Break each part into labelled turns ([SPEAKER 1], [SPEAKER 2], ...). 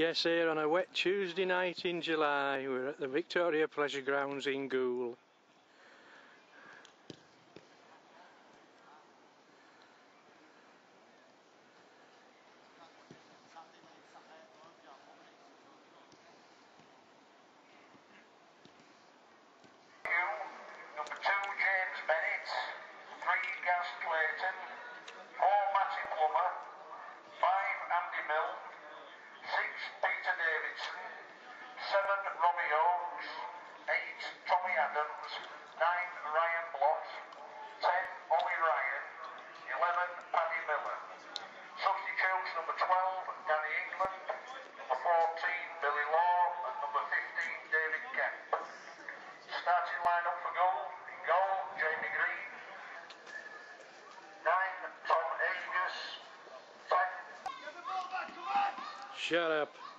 [SPEAKER 1] Yes, here on a wet Tuesday night in July, we're at the Victoria Pleasure Grounds in Goole.
[SPEAKER 2] Number two, James Bennett. Three, Gas Clayton. Four, Matty Plummer. Five, Andy Mill. Six, Peter Davidson. Seven, Robbie Oakes. Eight, Tommy Adams. Nine, Ryan Blott. Ten, Ollie Ryan. Eleven, Paddy Miller. Substitutes number 12, Danny England. Number 14, Billy Law. And number 15, David Kemp. Starting lineup for goal Jamie Green. Nine, Tom Aegis. Ten,
[SPEAKER 1] Shut up.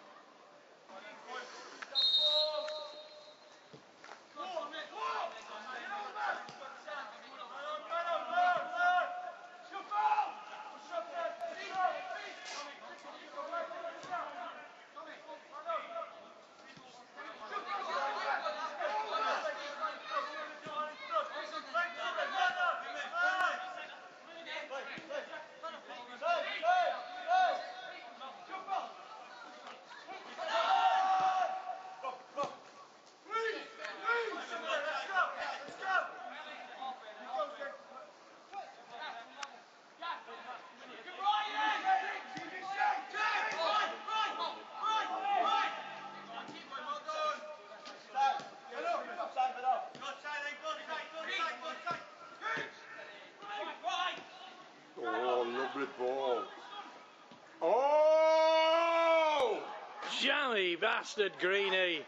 [SPEAKER 1] Bastard, Greenie.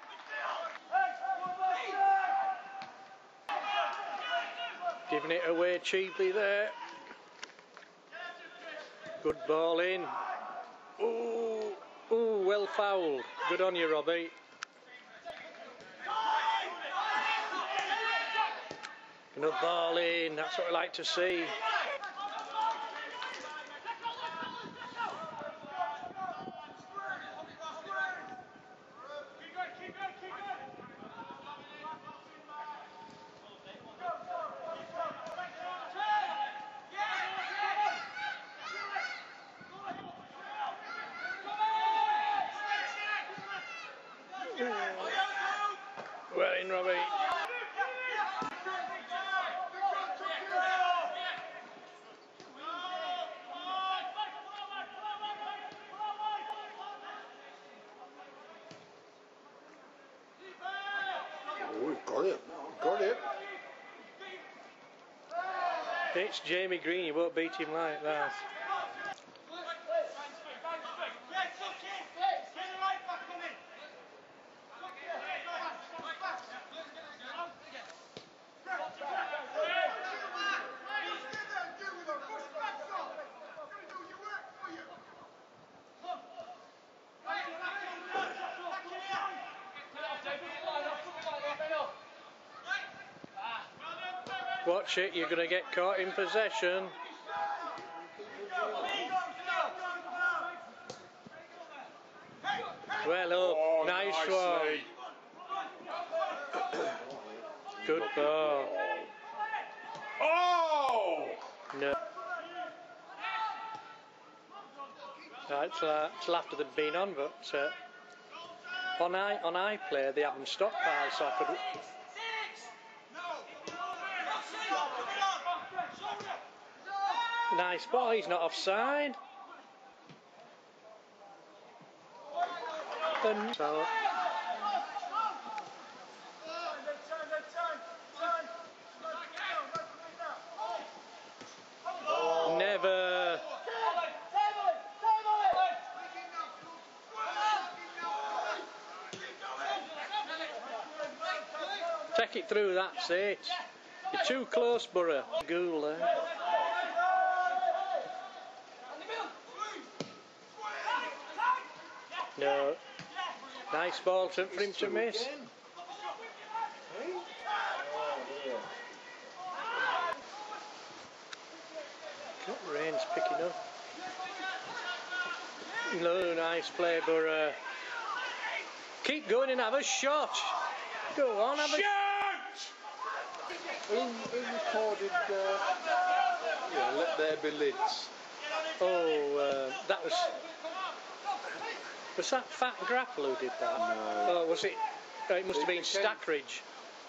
[SPEAKER 1] Giving it away cheaply there. Good ball in. Ooh, ooh, well fouled. Good on you, Robbie. Another ball in. That's what I like to see. Robbie.
[SPEAKER 3] Oh, got it. Got it.
[SPEAKER 1] It's Jamie Green. You won't beat him like that. Watch it. You're going to get caught in possession. Well up.
[SPEAKER 3] Oh,
[SPEAKER 1] nice
[SPEAKER 3] nicely.
[SPEAKER 1] one. Good ball.
[SPEAKER 3] Oh!
[SPEAKER 1] No. Right, till, uh, till after they've been on, but uh, on I on iPlay they have them stockpiled, so I could. Nice ball. He's not offside. Then, so, It through. That's it. You're too close, Borough. Goal there. No. Nice ball to, for him to miss. Got rain's picking up. No, nice play, Borough. Keep going and have a shot. Go on, have a
[SPEAKER 3] Who, who recorded, uh, yeah, Let There Be Lids?
[SPEAKER 1] Oh, uh, that was. Was that Fat Grapple who did that?
[SPEAKER 3] No.
[SPEAKER 1] Oh, was it? uh, it must have been Stackridge.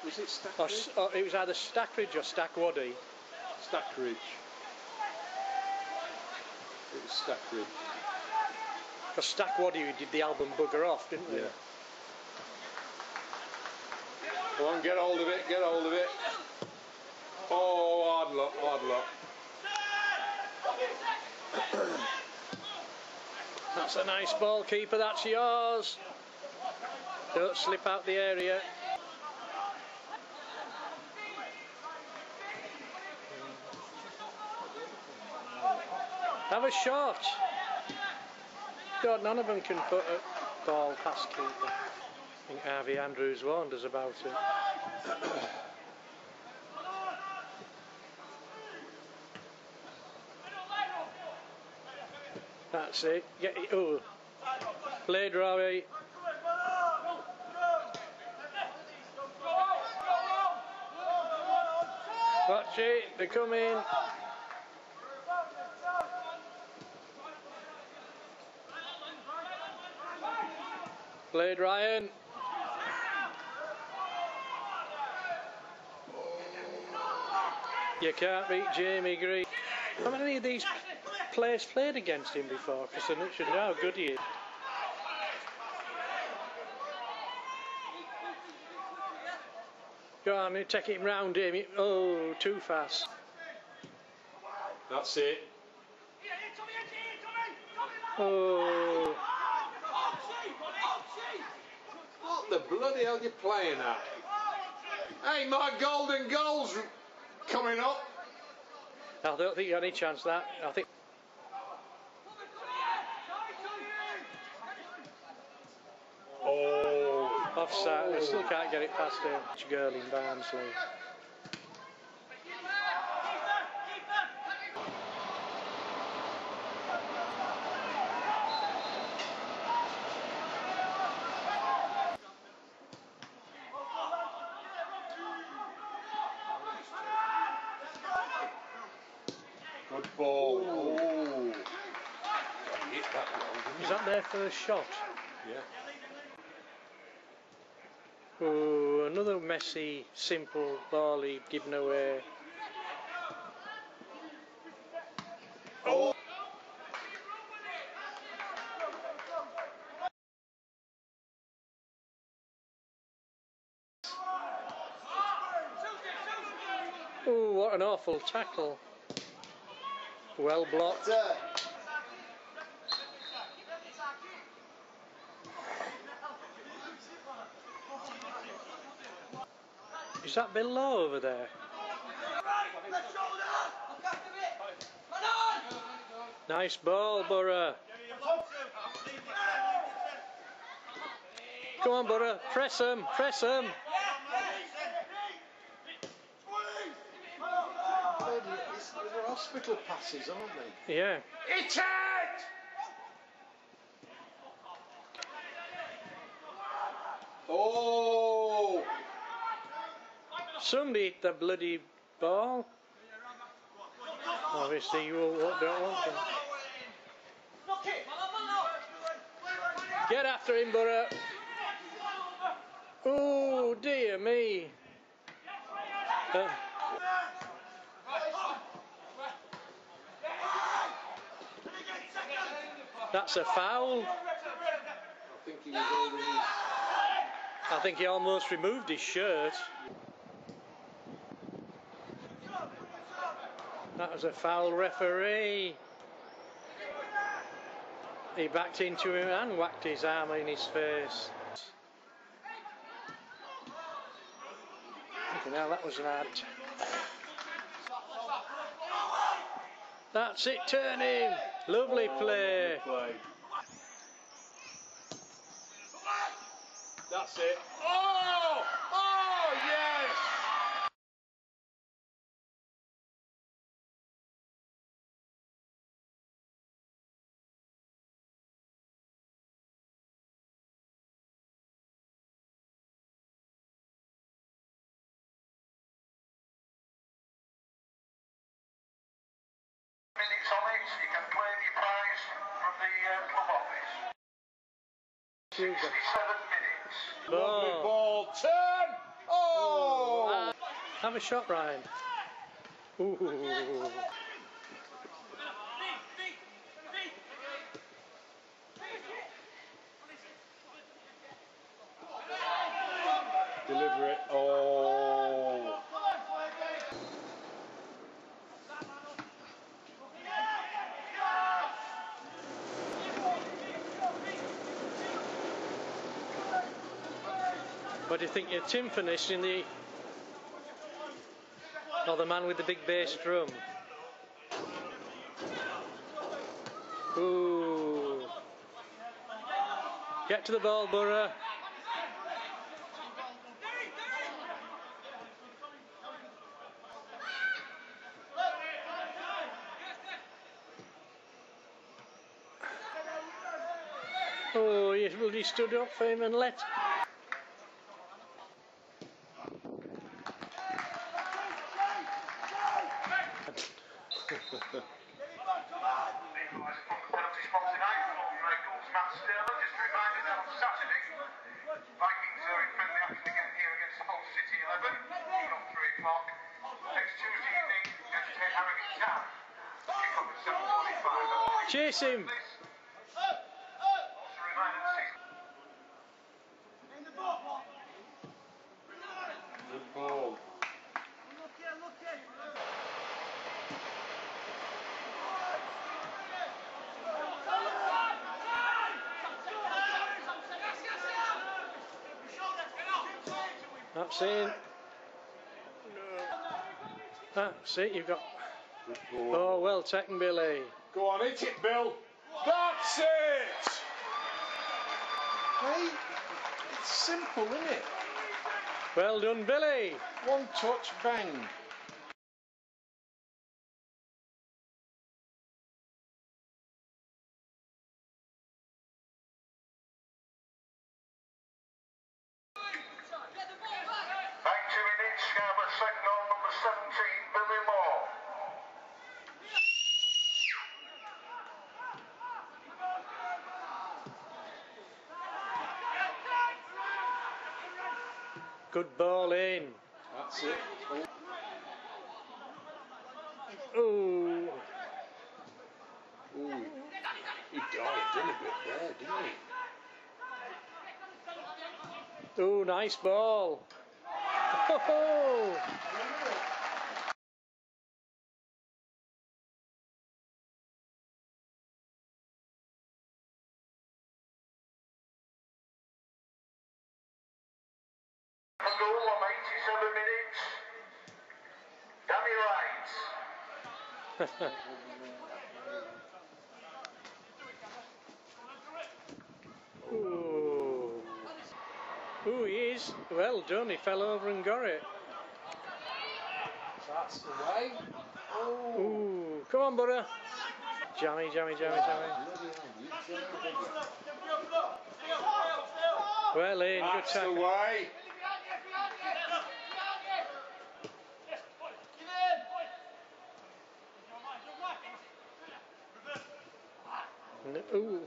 [SPEAKER 3] Was it Stackridge?
[SPEAKER 1] Or, or it was either Stackridge or Stackwaddy.
[SPEAKER 3] Stackridge. It was Stackridge.
[SPEAKER 1] Because Stackwaddy who did the album Bugger Off, didn't they?
[SPEAKER 3] Yeah. Go on, get hold of it, get hold of it. Oh, hard luck, hard luck.
[SPEAKER 1] That's a nice ball, keeper. That's yours. Don't slip out the area. Have a shot. God, none of them can put a ball past keeper. I think Harvey Andrews warned us about it. That's it. Get it. Oh. Played eh? Robbie. Watch it. They're coming. Played Ryan. You can't beat Jamie Green. How many of these players played against him before? Because they should know how good he is. Go on, take him round him. Oh, too fast.
[SPEAKER 3] That's it.
[SPEAKER 1] Oh,
[SPEAKER 3] What the bloody hell are you playing at? Hey, my golden goal's coming up.
[SPEAKER 1] I don't think you got any chance of that. I think.
[SPEAKER 3] Oh.
[SPEAKER 1] Offside. I still can't get it past him. Which girl in Barnsley?
[SPEAKER 3] Good ball. Oh. Hit that well,
[SPEAKER 1] Is that their first shot?
[SPEAKER 3] didn't he?
[SPEAKER 1] Oh, another messy, simple barley he'd given away.
[SPEAKER 3] Oh.
[SPEAKER 1] Oh, what an awful tackle. Well blocked. Is that Bill Lowe over there? Nice ball, Borough. Come on, Borough. Press him. Press him.
[SPEAKER 3] They're hospital passes, aren't they?
[SPEAKER 1] Yeah.
[SPEAKER 3] It's it! Oh!
[SPEAKER 1] Somebody hit the bloody ball. Obviously, you all don't want to. Get after him, Borough. Oh, dear me. Uh, that's a foul.
[SPEAKER 3] I think he
[SPEAKER 1] almost removed his shirt. That was a foul referee. He backed into him and whacked his arm in his face. Now that was an ad. That's it, turn him. Lovely play.
[SPEAKER 3] Play. That's it.
[SPEAKER 2] Minutes on it, you can claim your prize from the uh, club office.
[SPEAKER 1] Hugo.
[SPEAKER 2] 67 minutes.
[SPEAKER 3] Lovely
[SPEAKER 1] Oh.
[SPEAKER 3] ball. Turn. Oh.
[SPEAKER 1] Have a shot, Ryan. Ooh.
[SPEAKER 3] Deliver it. Oh.
[SPEAKER 1] What do you think your Tim finished in the. Or the man with the big bass drum? Ooh. Get to the ball, Borough. Oh, he bloody stood up for him and let.
[SPEAKER 2] O'clock. Next Tuesday evening, entertain Harrogate Town. Kick off at 7.45.
[SPEAKER 1] Chase him.
[SPEAKER 2] This. Also a reminder that season
[SPEAKER 3] Good ball.
[SPEAKER 1] That's it. That's it. You've got. Oh, well taken, Billy.
[SPEAKER 3] Go on, hit it, Bill. That's it. Hey, it's simple, isn't it?
[SPEAKER 1] Well done, Billy.
[SPEAKER 3] One touch, bang.
[SPEAKER 2] Back two minutes, Scarborough second on number 17, Billy Moore.
[SPEAKER 1] Good ball in.
[SPEAKER 3] That's it.
[SPEAKER 1] Ooh.
[SPEAKER 3] Ooh. He dived in a bit there, didn't he?
[SPEAKER 1] Ooh, nice ball. Oh,
[SPEAKER 2] A goal on 87 minutes. Wright.
[SPEAKER 1] Ooh. Ooh. Well done. He fell over and got it.
[SPEAKER 3] That's the way. Oh.
[SPEAKER 1] Ooh. Come on, Borough. Jammy, jammy, jammy, jammy.
[SPEAKER 3] Bloody hell, you try, did you?
[SPEAKER 1] Well in. Good
[SPEAKER 3] That's the
[SPEAKER 1] tackle.
[SPEAKER 3] way.
[SPEAKER 1] N- Ooh.